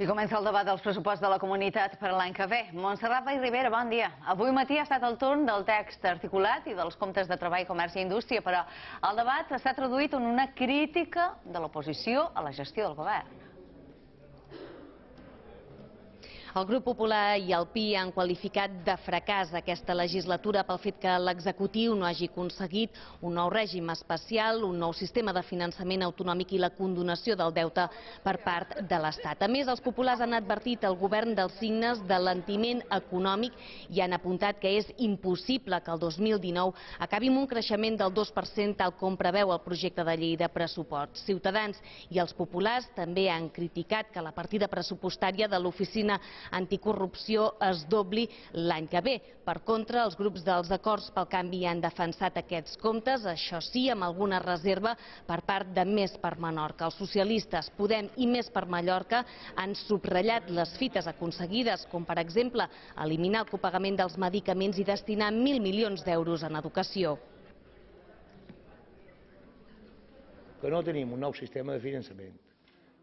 I comença el debat dels pressupostos de la comunitat per l'any que ve. Montserrat Vall Rivera, bon dia. Avui matí ha estat el torn del text articulat i dels comptes de treball, comerç i indústria, però el debat s'ha traduït en una crítica de l'oposició a la gestió del govern. El grup Popular i el PI han qualificat de fracàs aquesta legislatura pel fet que l'executiu no hagi aconseguit un nou règim especial, un nou sistema de finançament autonòmic i la condonació del deute per part de l'Estat. A més, els populars han advertit al govern dels signes de l'entiment econòmic i han apuntat que és impossible que el 2019 acabi amb un creixement del 2% tal com preveu el projecte de llei de pressupost. Ciutadans i els populars també han criticat que la partida pressupostària de l'oficina anticorrupció es dobli l'any que ve. Per contra, els grups dels acords pel canvi han defensat aquests comptes, això sí, amb alguna reserva per part de Més per Menorca. Els socialistes, Podem i Més per Mallorca han subratllat les fites aconseguides, com per exemple eliminar el copagament dels medicaments i destinar 1.000 milions d'euros en educació. que no tenim un nou sistema de finançament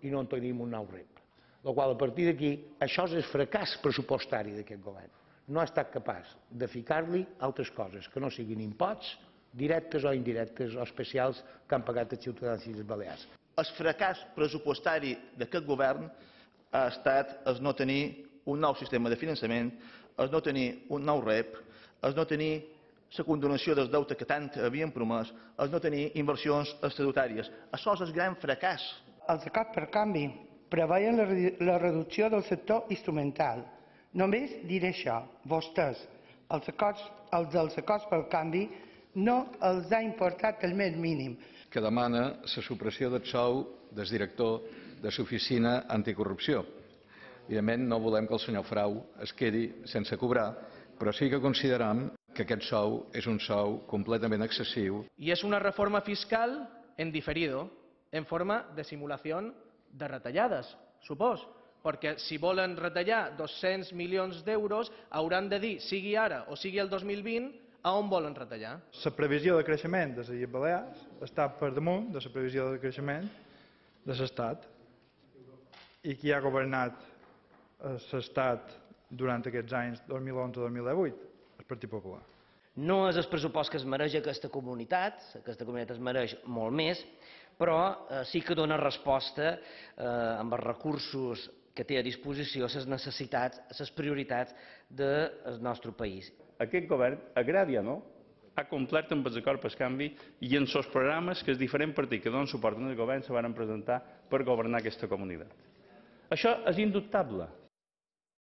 i no en tenim un nou rep. La qual a partir d'aquí, això és el fracàs pressupostari d'aquest govern. No ha estat capaç de ficar-li altres coses que no siguin imposts directes o indirectes o especials que han pagat els ciutadans i les Balears. El fracàs pressupostari d'aquest govern ha estat el no tenir un nou sistema de finançament, el no tenir un nou rep, el no tenir la condonació del deute que tant havien promès, el no tenir inversions estatutàries. Això és el gran fracàs. Els acords per canvi preveien la, la reducció del sector instrumental. Només diré això, vostès, els, acords, els dels acords pel canvi, no els ha importat el més mínim. que demana la supressió del sou del director de l'oficina anticorrupció. Evidentment, no volem que el senyor Frau es quedi sense cobrar, però sí que considerem que aquest sou és un sou completament excessiu Y es una reforma fiscal en diferido, en forma de simulación de retallades, supos. Perquè si volen retallar 200 milions d'euros, hauran de dir, sigui ara o sigui el 2020, a on volen retallar. La previsió de creixement de les Balears està per damunt de la previsió de creixement de l'Estat. I qui ha governat l'Estat durant aquests anys 2011-2018? El Partit Popular. No és el pressupost que es mereix aquesta comunitat, aquesta comunitat es mereix molt més, però eh, sí que dona resposta eh, amb els recursos que té a disposició les necessitats, les prioritats del nostre país. Aquest govern, agrària no, ha complert amb els acords per canvi i en els programes que els diferents partits que donen suport al govern se van presentar per governar aquesta comunitat. Això és indubtable.